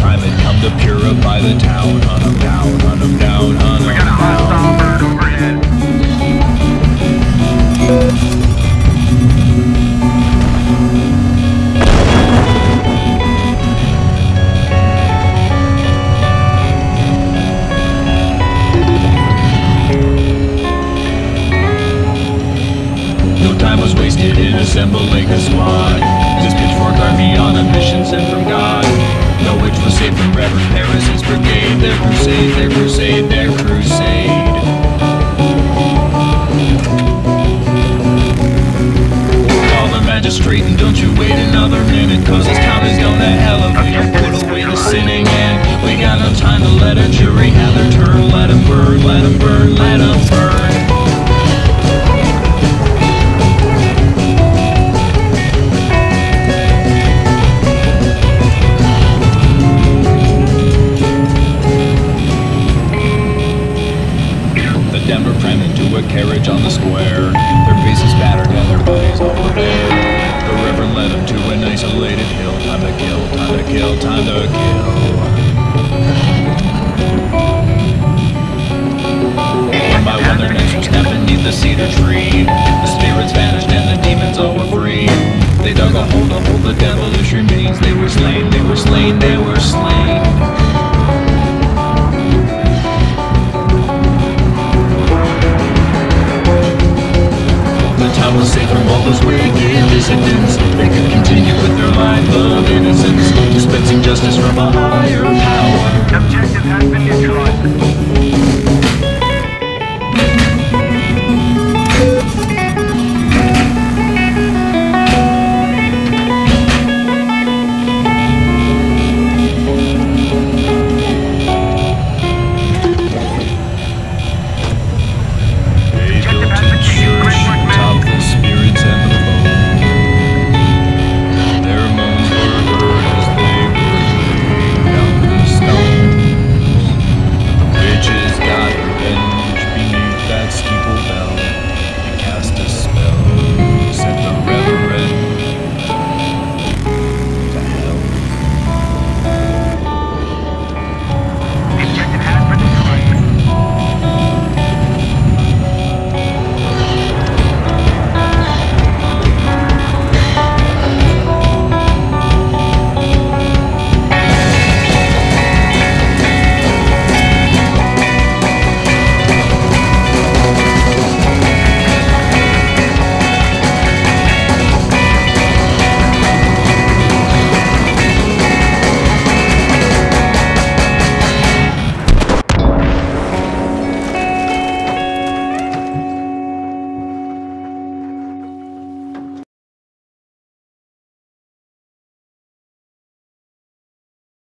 by the town. Hunt 'em down, hunt 'em down, hunt 'em We got a down. hostile bird overhead. No time was wasted in assembling got no time to let a jury have their turn. Let them burn, let them burn, let them burn. The Denver crammed into a carriage on the square. Their faces battered and their bodies over there. The river led them to an isolated hill. Time to kill, time to kill, time to kill. beneath the cedar tree. The spirits vanished and the demons all were free. They dug a hole to hold the devilish remains. They were slain, they were slain, they were slain. The town was safe from all those wicked dissidents.